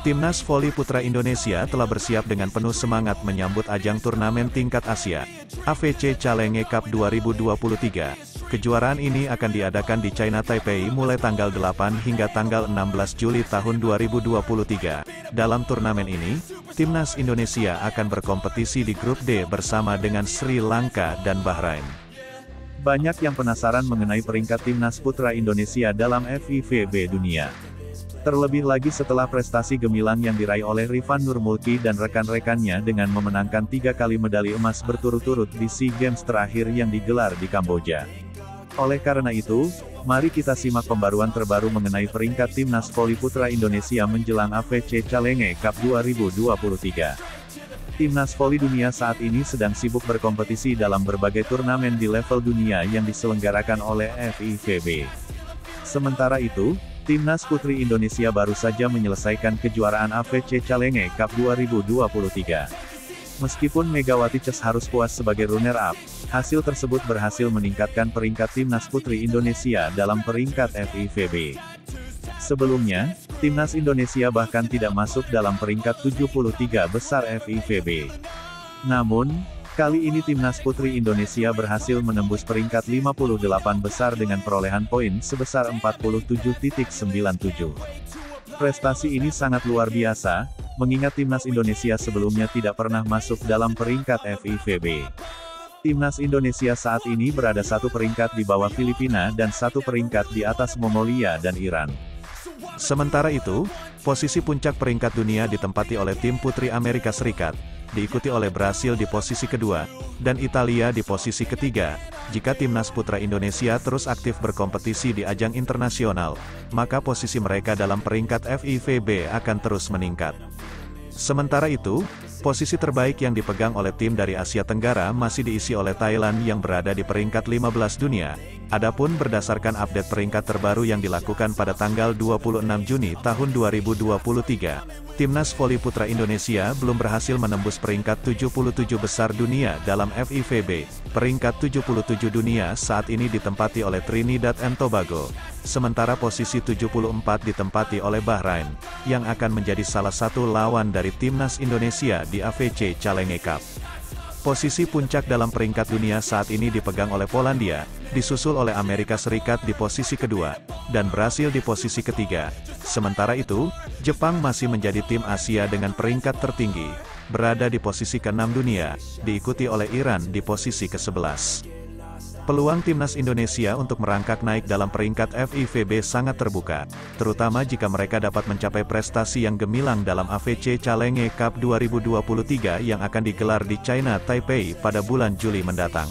Timnas voli putra Indonesia telah bersiap dengan penuh semangat menyambut ajang turnamen tingkat Asia, AVC Challenge Cup 2023. Kejuaraan ini akan diadakan di China Taipei mulai tanggal 8 hingga tanggal 16 Juli tahun 2023. Dalam turnamen ini, Timnas Indonesia akan berkompetisi di grup D bersama dengan Sri Lanka dan Bahrain. Banyak yang penasaran mengenai peringkat Timnas Putra Indonesia dalam FIVB Dunia. Terlebih lagi setelah prestasi gemilang yang diraih oleh Rifan Nurmulki dan rekan-rekannya dengan memenangkan tiga kali medali emas berturut-turut di SEA Games terakhir yang digelar di Kamboja. Oleh karena itu, mari kita simak pembaruan terbaru mengenai peringkat Timnas Voli Putra Indonesia menjelang AVC Challenge Cup 2023. Timnas voli dunia saat ini sedang sibuk berkompetisi dalam berbagai turnamen di level dunia yang diselenggarakan oleh FIVB. Sementara itu, Timnas Putri Indonesia baru saja menyelesaikan kejuaraan AFC Challenge Cup 2023. Meskipun Megawati Ces harus puas sebagai runner-up, hasil tersebut berhasil meningkatkan peringkat Timnas Putri Indonesia dalam peringkat FIVB. Sebelumnya, Timnas Indonesia bahkan tidak masuk dalam peringkat 73 besar FIVB. Namun, Kali ini timnas putri Indonesia berhasil menembus peringkat 58 besar dengan perolehan poin sebesar 47.97. Prestasi ini sangat luar biasa, mengingat timnas Indonesia sebelumnya tidak pernah masuk dalam peringkat FIVB. Timnas Indonesia saat ini berada satu peringkat di bawah Filipina dan satu peringkat di atas Mongolia dan Iran. Sementara itu, posisi puncak peringkat dunia ditempati oleh tim putri Amerika Serikat, diikuti oleh Brasil di posisi kedua, dan Italia di posisi ketiga. Jika timnas putra Indonesia terus aktif berkompetisi di ajang internasional, maka posisi mereka dalam peringkat FIVB akan terus meningkat. Sementara itu, posisi terbaik yang dipegang oleh tim dari Asia Tenggara masih diisi oleh Thailand yang berada di peringkat 15 dunia. Adapun berdasarkan update peringkat terbaru yang dilakukan pada tanggal 26 Juni tahun 2023, Timnas Voli Putra Indonesia belum berhasil menembus peringkat 77 besar dunia dalam FIVB. Peringkat 77 dunia saat ini ditempati oleh Trinidad and Tobago. Sementara posisi 74 ditempati oleh Bahrain, yang akan menjadi salah satu lawan dari Timnas Indonesia di AVC Challenge Cup. Posisi puncak dalam peringkat dunia saat ini dipegang oleh Polandia, disusul oleh Amerika Serikat di posisi kedua, dan Brasil di posisi ketiga. Sementara itu, Jepang masih menjadi tim Asia dengan peringkat tertinggi, berada di posisi ke-6 dunia, diikuti oleh Iran di posisi ke-11. Peluang timnas Indonesia untuk merangkak naik dalam peringkat FIVB sangat terbuka, terutama jika mereka dapat mencapai prestasi yang gemilang dalam AVC Challenge Cup 2023 yang akan digelar di China Taipei pada bulan Juli mendatang.